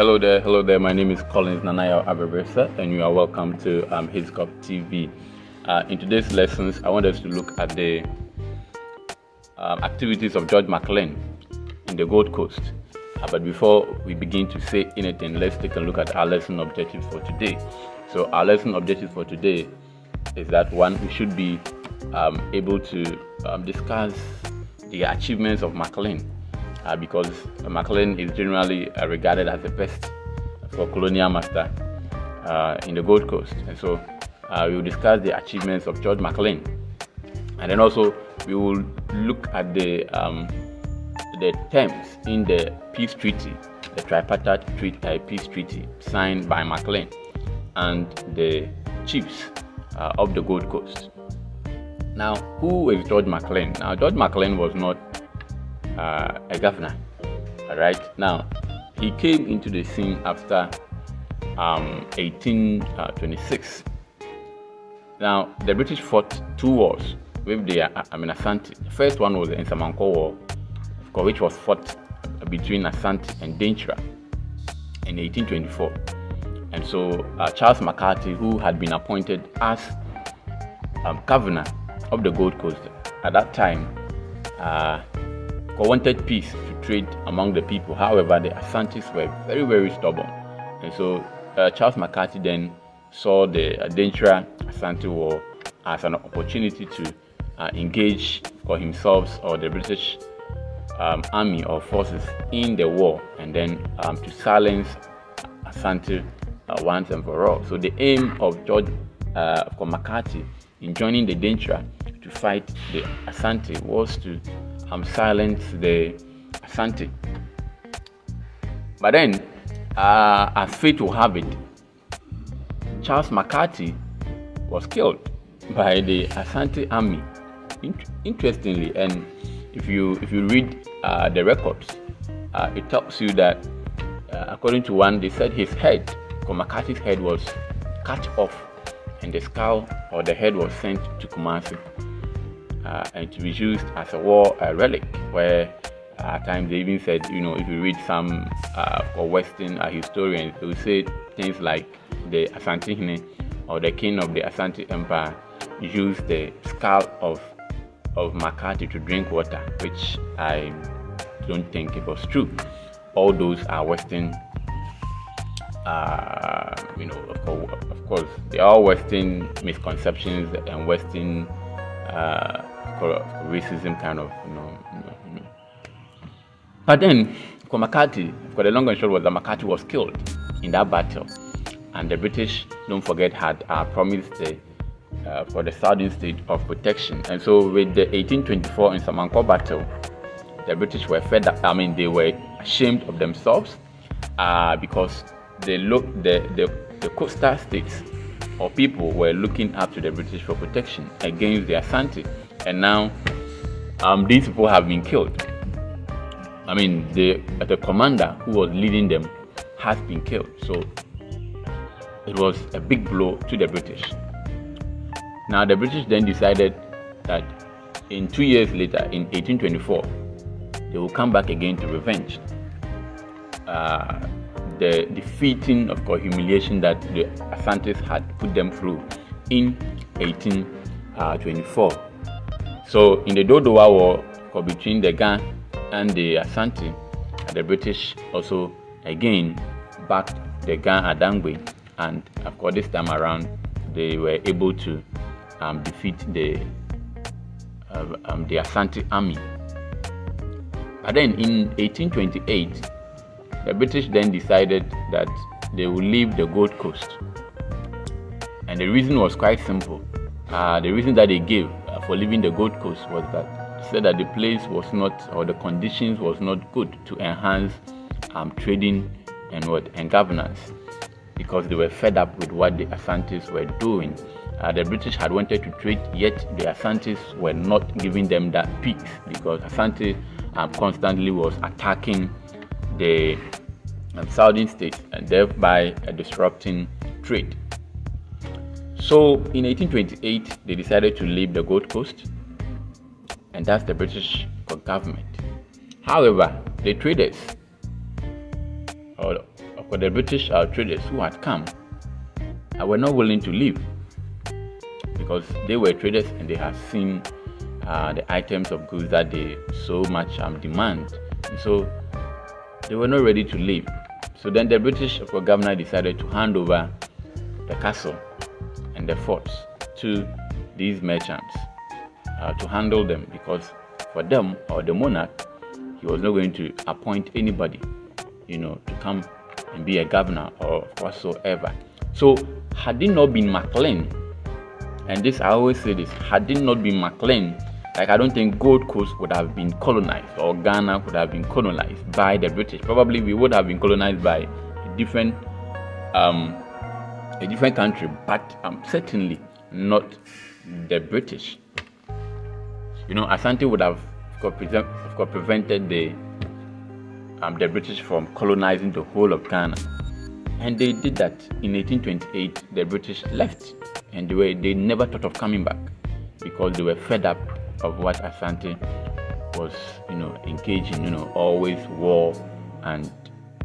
Hello there, hello there. My name is Collins Nanaya Abebresa, and you are welcome to um, Hiscop TV. Uh, in today's lessons, I want us to look at the um, activities of George Maclean in the Gold Coast. Uh, but before we begin to say anything, let's take a look at our lesson objectives for today. So, our lesson objectives for today is that one, we should be um, able to um, discuss the achievements of Maclean uh, because Maclean is generally uh, regarded as the best for colonial master uh, in the Gold Coast. And so uh, we will discuss the achievements of George Maclean. And then also we will look at the um, the terms in the peace treaty, the tripartite treaty, peace treaty signed by Maclean and the chiefs uh, of the Gold Coast. Now, who is George Maclean? Now, George Maclean was not uh, a governor. All right. Now, he came into the scene after um, 1826. Now, the British fought two wars with the uh, I mean Asante. The first one was the Nsamanko War, which was fought between Asante and Denkyira in 1824. And so uh, Charles McCarthy, who had been appointed as um, governor of the Gold Coast at that time, uh, wanted peace to trade among the people. However, the Asantes were very, very stubborn. And so uh, Charles McCarthy then saw the Denkyira Asante War as an opportunity to uh, engage for himself or the British um, army or forces in the war and then um, to silence Asante uh, once and for all. So the aim of George uh, McCarthy in joining the Denkyira to fight the Asante was to um, silence the Asante. But then, uh, as fate will have it, Charles McCarthy was killed by the Asante army. interestingly, and if you if you read uh, the records, uh, it tells you that uh, according to one, they said his head, McCarthy's head was cut off, and the skull or the head was sent to Kumasi uh, and to be used as a war relic. Where uh, at times they even said, you know, if you read some uh, or Western uh, historians, they will say things like the Asante or the king of the Asante Empire used the skull of of McCarthy to drink water, which I don't think it was true. All those are Western uh, you know, of course, of course, they are Western misconceptions and Western racism kind of, you know, you know, you know. But then, for McCarthy, for the long and short was that McCarthy was killed in that battle, and the British, don't forget, had uh, promised the, uh, for the southern state of protection. And so, with the 1824 in Nsamanko battle, the British were fed up. I mean, they were ashamed of themselves uh, because they looked the, the the coastal states or people were looking up to the British for protection against the Asante and now um, these people have been killed. I mean, the the commander who was leading them has been killed. So it was a big blow to the British. Now the British then decided that in two years later, in 1824, they will come back again to revenge uh, the defeating of course humiliation that the Asantes had put them through in 1824. So in the Dodowa War or between the Ga and the Asante, the British also again backed the Ga Adangbe, and of course this time around they were able to um, defeat the uh, um, the Asante army. But then in 1828, the British then decided that they would leave the Gold Coast, and the reason was quite simple. Uh, the reason that they gave for leaving the Gold Coast was that he said that the place was not or the conditions was not good to enhance um, trading and what and governance because they were fed up with what the Asantes were doing. Uh, the British had wanted to trade, yet the Asantes were not giving them that peace because Asante um, constantly was attacking the um, southern states and thereby uh, disrupting trade. So in 1828, they decided to leave the Gold Coast, and that's the British government. However, the traders, or for the British uh, traders who had come uh, were not willing to leave because they were traders and they had seen uh, the items of goods that they so much um, demand. And so they were not ready to leave. So then the British governor decided to hand over the castle and the forts to these merchants uh, to handle them because for them or the monarch, he was not going to appoint anybody, you know, to come and be a governor or whatsoever. So had it not been Maclean, and this I always say this, had it not been Maclean, like I don't think Gold Coast would have been colonized or Ghana would have been colonized by the British. Probably we would have been colonized by different um, a different country, but um, certainly not the British. You know, Asante would have of course, prevented the um, the British from colonizing the whole of Ghana, and they did that in 1828. The British left, and they were, they never thought of coming back because they were fed up of what Asante was, you know, engaging, you know, always war and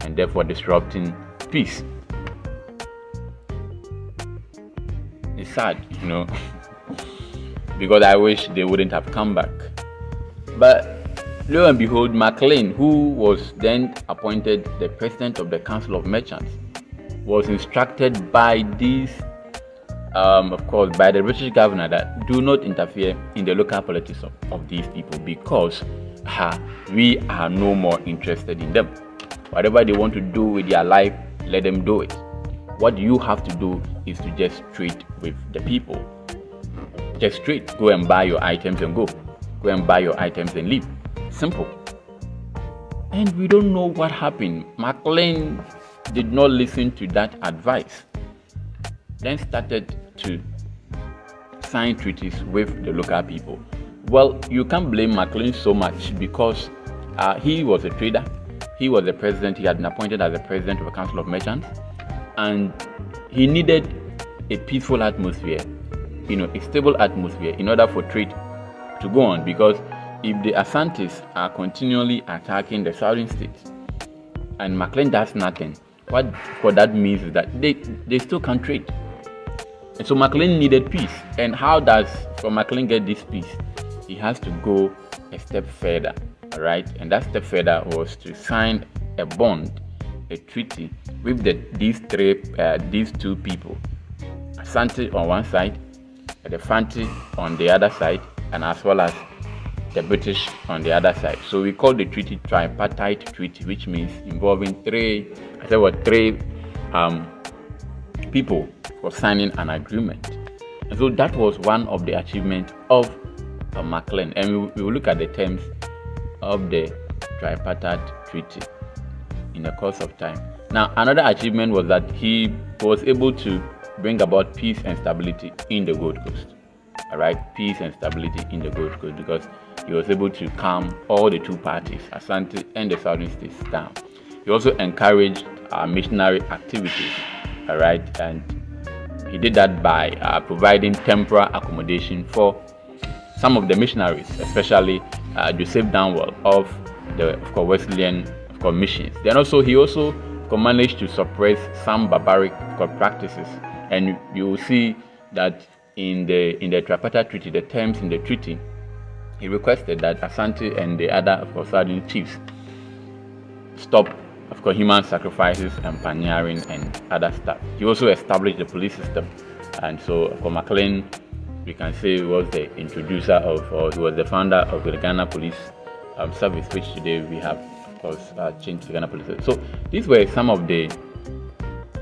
and therefore disrupting peace. Sad, you know, because I wish they wouldn't have come back. But lo and behold, Maclean, who was then appointed the president of the Council of Merchants, was instructed by these um, of course, by the British governor that do not interfere in the local politics of, of these people because we are no more interested in them. Whatever they want to do with their life, let them do it. What you have to do is to just trade with the people. Just trade. Go and buy your items and go. Go and buy your items and leave. Simple. And we don't know what happened. Maclean did not listen to that advice then started to sign treaties with the local people. Well, you can't blame Maclean so much because uh, he was a trader, he was the president, he had been appointed as the president of the Council of Merchants, and he needed a peaceful atmosphere, you know, a stable atmosphere in order for trade to go on. Because if the Asantes are continually attacking the southern states and Maclean does nothing, what, what that means is that they, they still can't trade. And so Maclean needed peace. And how does for Maclean get this peace? He has to go a step further, right? And that step further was to sign a bond, a treaty with the, these three, uh, these two people, Asante on one side, the Fanti on the other side, and as well as the British on the other side. So we call the treaty tripartite treaty, which means involving three, I said what three um, people for signing an agreement. And so that was one of the achievements of uh, Maclean. And we, we will look at the terms of the tripartite treaty in the course of time. Now, another achievement was that he was able to bring about peace and stability in the Gold Coast. All right, peace and stability in the Gold Coast because he was able to calm all the two parties, Asante and the Southern States, down. He also encouraged uh, missionary activities all right and he did that by uh, providing temporary accommodation for some of the missionaries especially uh, joseph dunwell of the of wesleyan of course, missions then also he also managed to suppress some barbaric practices. And you will see that in the in the tripartite treaty the terms in the treaty he requested that asante and the other of course chiefs stop of course, human sacrifices and panyarring and other stuff. He also established the police system, and so for Maclean, we can say he was the introducer of, or he was the founder of the Ghana Police um, Service, which today we have, course, uh, changed to Ghana Police. So these were some of the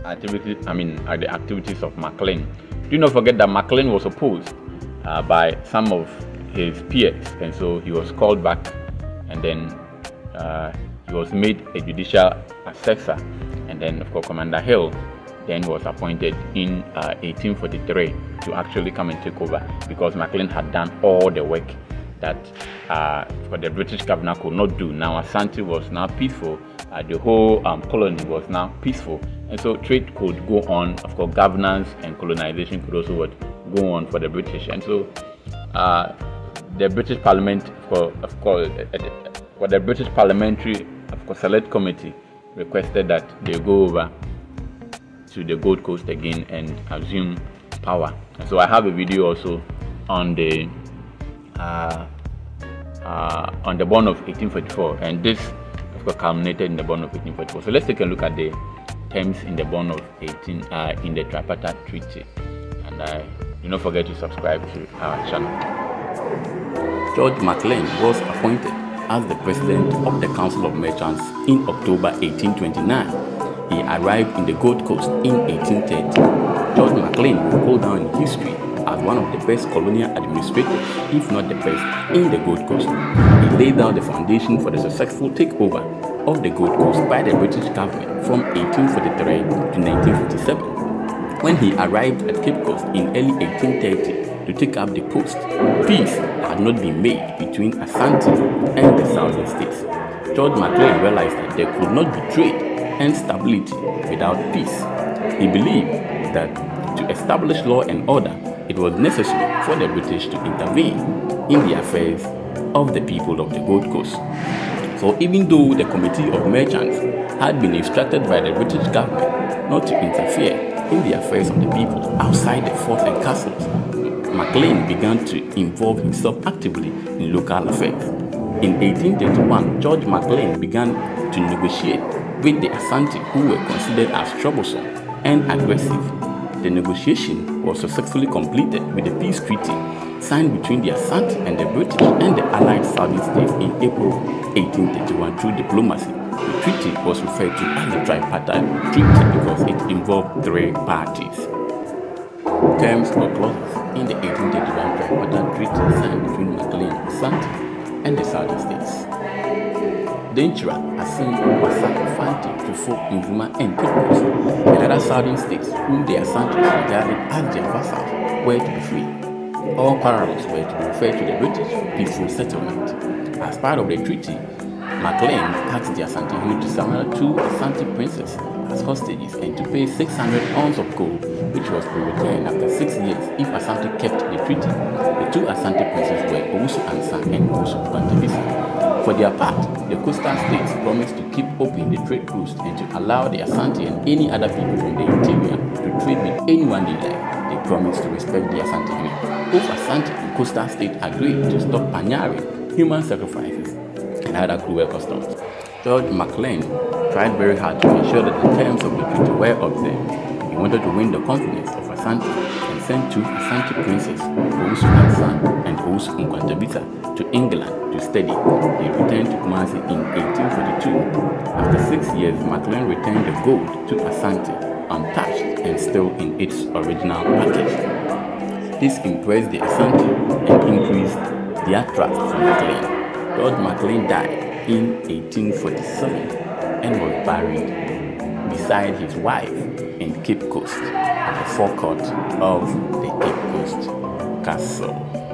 activities. I mean, uh, the activities of Maclean. Do not forget that Maclean was opposed uh, by some of his peers, and so he was called back, and then uh, he was made a judicial assessor, and then of course Commander Hill then was appointed in uh, 1843 to actually come and take over because Maclean had done all the work that uh, for the British governor could not do. Now Asante was now peaceful, uh, the whole um, colony was now peaceful, and so trade could go on. Of course, governance and colonization could also go on for the British, and so uh, the British Parliament, for of course, uh, for the British Parliamentary of course, select committee requested that they go over to the Gold Coast again and assume power. So I have a video also on the uh, uh, on the bond of 1844, and this of course culminated in the bond of 1844. So let's take a look at the terms in the bond of 18 uh, in the Tripartite Treaty, and uh, do not forget to subscribe to our channel. George Maclean was appointed as the president of the Council of Merchants in October 1829 he arrived in the Gold Coast in 1830. George Maclean will go down in history as one of the best colonial administrators, if not the best, in the Gold Coast. He laid down the foundation for the successful takeover of the Gold Coast by the British government from 1843 to 1957. When he arrived at Cape Coast in early 1830 to take up the post, peace had not been made between Asante and the southern states. George Maclean realized that there could not be trade and stability without peace. He believed that to establish law and order, it was necessary for the British to intervene in the affairs of the people of the Gold Coast. So even though the Committee of Merchants had been instructed by the British government not to interfere in the affairs of the people outside the forts and castles, Maclean began to involve himself actively in local affairs. In 1831, George Maclean began to negotiate with the Asante who were considered as troublesome and aggressive. The negotiation was successfully completed with a peace treaty signed between the Asante and the British and the Allied Southern States in April 1831 through diplomacy. The treaty was referred to as the Tripartite Treaty because it involved three parties. Terms or clauses in the 1831 Tripartite Treaty signed between Maclean, Asante, and the Southern States. Denkyira Assin Masaka Fanti to Fort Nkrumah and Picos, and other southern states whom the Asantes regarded as their vassals were to be free. All quarrels were to be referred to the British for peaceful settlement. As part of the treaty, Maclean asked the Asante to surrender two Asante princes as hostages and to pay 600 ounces of gold, which was returned after six years if Asante kept the treaty. The two Asante princes were Owusu Ansah and Owusu Nkwantibisa. For their part, the coastal states promised to keep open the trade routes and to allow the Asante and any other people from the interior to trade with anyone they like. They promised to respect the Asante Union. Both Asante and coastal states agreed to stop panyari, human sacrifices, and other cruel customs. George Maclean tried very hard to ensure that the terms of the treaty were observed. He wanted to win the confidence of Asante sent two Asante princes, Owusu Ansah and Owusu Nkwantibisa, to England to study. He returned to Kumasi in 1842. After six years, Maclean returned the gold to Asante, untouched and still in its original package. This impressed the Asante and increased their trust for Maclean. George Maclean died in 1847 and was buried beside his wife in Cape Coast forecourt of the Cape Coast Castle.